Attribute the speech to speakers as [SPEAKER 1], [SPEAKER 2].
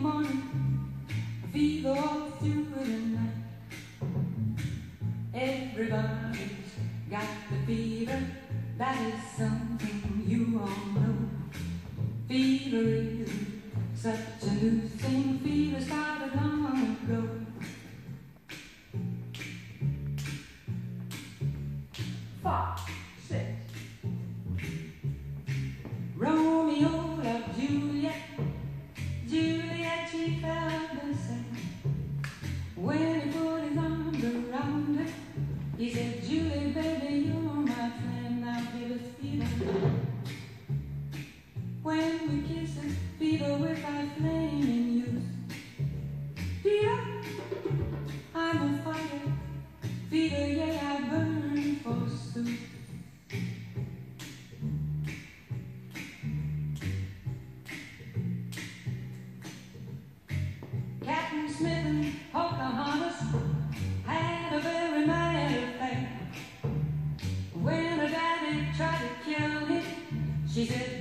[SPEAKER 1] Morning, fever all through the night. Everybody's got the fever, that is something you all know. Fever is such a new thing, fever started long ago.
[SPEAKER 2] Five,
[SPEAKER 1] fever I'm a fire. Fever, yeah, I burn forsooth. Captain Smith and Pocahontas had a very mad affair. When her daddy tried to kill him, she said,